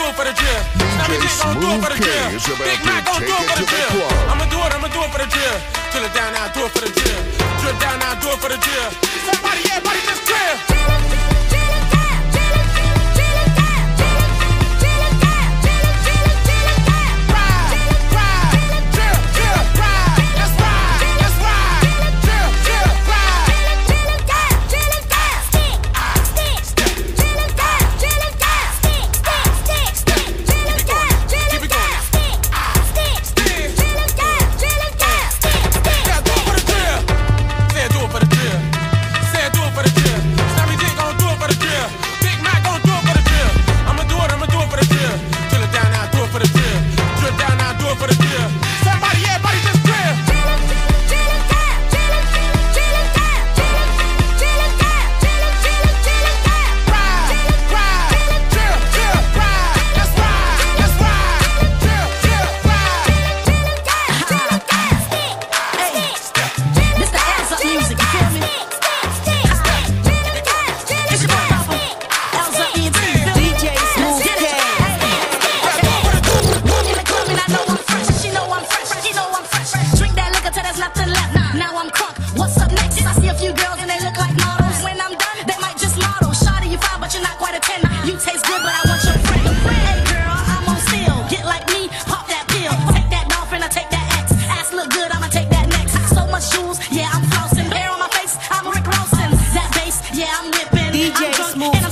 do it for the drill. Snappy dick gon' do it for the drill. Big Mac gon' do it for the drill. I'ma do it, I'ma do it for the drill. Drill it down now, do it for the drill. Drill down now, do it for the drill. Somebody, everybody just drill. You taste good, but I want your friend. Hey girl, I'm on. Get like me, pop that pill. Take that dolphin, I take that X. Ass look good, I'ma take that next. So much jewels, yeah, I'm flossing. Hair on my face, I'm Rick Rosen. That bass, yeah, I'm whipping. DJ I'm drunk, Smoove